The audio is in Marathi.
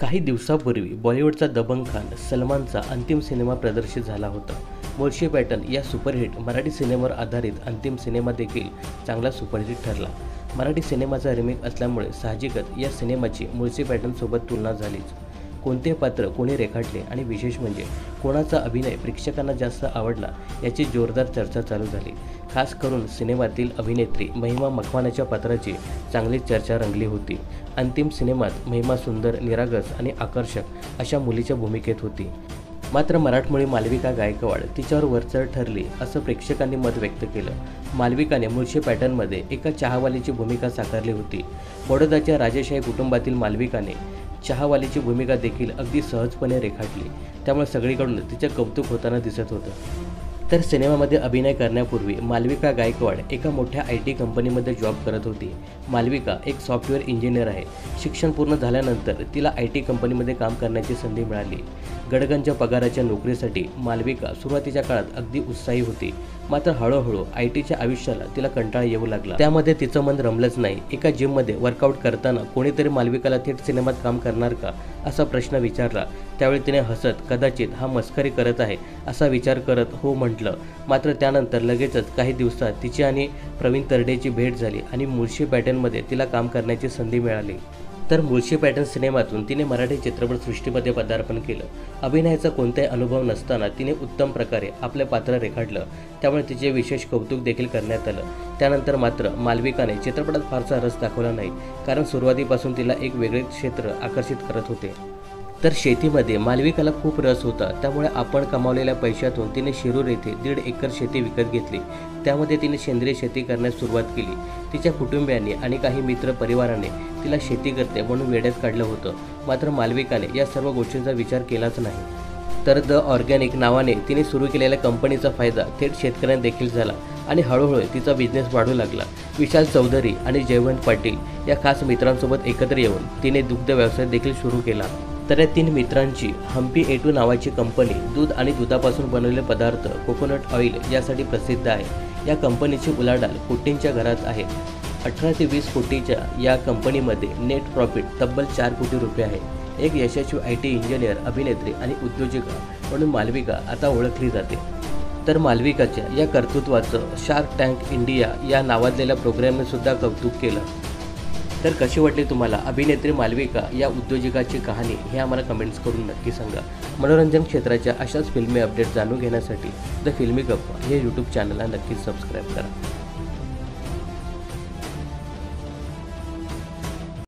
काही दिवसापूर्वी बॉलिवूडचा दबंग खान सलमानचा अंतिम सिनेमा प्रदर्शित झाला होता. मुळशी पॅटर्न या सुपरहिट मराठी सिनेमावर आधारित अंतिम सिनेमा देखील चांगला सुपरहिट ठरला. मराठी सिनेमाचा रिमेक असल्यामुळे साहजिकच या सिनेमाची मुळशी पॅटर्नसोबत तुलना झालीच. कोणते पात्र कोणी रेखाटले आणि विशेष म्हणजे कोणाचा अभिनय प्रेक्षकांना जास्त आवडला याची जोरदार चर्चा चालू झाली. खास करून सिनेमातील अभिनेत्री महिमा मखवानाच्या पात्राची चांगली चर्चा रंगली होती. अंतिम सिनेमात महिमा सुंदर निरागस आणि आकर्षक अशा मुलीच्या भूमिकेत होती. मात्र मराठमोळी मालविका गायकवाड तिच्यावर वरचढ ठरली असं प्रेक्षकांनी मत व्यक्त केलं. मालविकाने मुळशी पॅटर्नमध्ये एका चहावालीची भूमिका साकारली होती. बडोदाच्या राजेशाही कुटुंबातील मालविकाने चहावालीची भूमिका देखील अगदी सहजपणे रेखाटली. त्यामुळे सगळीकडून तिचे कौतुक होताना दिसत होतं. तर सिनेमामध्ये अभिनय करण्यापूर्वी मालविका गायकवाड एका मोठ्या आय टी कंपनीमध्ये जॉब करत होती. मालविका एक सॉफ्टवेअर इंजिनियर आहे. शिक्षण पूर्ण झाल्यानंतर तिला आय टी कंपनीमध्ये काम करण्याची संधी मिळाली. गडगंज पगाराच्या नोकरीसाठी मालविका सुरुवातीच्या काळात अगदी उत्साही होती. मात्र हळूहळू आय टीच्या आयुष्याला तिला कंटाळा येऊ लागला. त्यामध्ये तिचं मन रमलंच नाही. एका जिममध्ये वर्कआउट करताना कोणीतरी मालविकाला थेट सिनेमात काम करणार का? असा प्रश्न विचारला. त्यावेळी तिने हसत कदाचित हा मस्करी करत आहे असा विचार करत हो म्हटलं. मात्र त्यानंतर लगेचच काही दिवसात तिची आणि प्रवीण तरडेची भेट झाली आणि मुळशी पॅटर्नमध्ये तिला काम करण्याची संधी मिळाली. तर मुळशी पॅटर्न सिनेमातून तिने मराठी चित्रपटसृष्टीमध्ये पदार्पण केलं. अभिनयाचा कोणताही अनुभव नसताना तिने उत्तम प्रकारे आपले पात्र रेखाटलं. त्यामुळे तिचे विशेष कौतुक देखील करण्यात आलं. त्यानंतर मात्र मालविकाने चित्रपटात फारसा रस दाखवला नाही कारण सुरुवातीपासून तिला एक वेगळे क्षेत्र आकर्षित करत होते. तर शेतीमध्ये मालविकाला खूप रस होता. त्यामुळे आपण कमावलेल्या पैशातून तिने शिरूर येथे दीड एकर शेती विकत घेतली. त्यामध्ये तिने सेंद्रिय शेती करण्यास सुरुवात केली. तिच्या कुटुंबियांनी आणि काही मित्र परिवाराने तिला शेती करते म्हणून वेड्यात काढलं होतं. मात्र मालविकाने या सर्व गोष्टींचा विचार केलाच नाही. तर द ऑर्गॅनिक नावाने तिने सुरू केलेल्या कंपनीचा फायदा थेट शेतकऱ्यांना देखील झाला आणि हळूहळू तिचा बिझनेस वाढू लागला. विशाल चौधरी आणि जयवंत पाटील या खास मित्रांसोबत एकत्र येऊन तिने दुग्ध व्यवसाय देखील सुरू केला. तर या तीन मित्रांची हम्पी ए टू नावाची कंपनी दूध आणि दुधापासून बनवलेले पदार्थ कोकोनट ऑइल यासाठी प्रसिद्ध आहे. या कंपनीची उलाढाल कोटींच्या घरात आहे. अठरा ते वीस कोटीच्या या कंपनीमध्ये नेट प्रॉफिट तब्बल चार कोटी रुपये आहे. एक यशस्वी आय टी इंजिनियर अभिनेत्री आणि उद्योजिका म्हणून मालविका आता ओळखली जाते. तर मालविकाच्या या कर्तृत्वाचं शार्क टँक इंडिया या नावाजलेल्या प्रोग्रॅमने सुद्धा कौतुक केलं. तर कशी वाटली तुम्हाला अभिनेत्री मालविका या उद्योजकाची कहाणी हे आम्हाला कमेंट्स करून नक्की सांगा. मनोरंजन क्षेत्राच्या अशाच फिल्मी अपडेट जाणून घेण्यासाठी द फिल्मी गप्पा हे यूट्यूब चॅनलला नक्कीच सबस्क्राईब करा.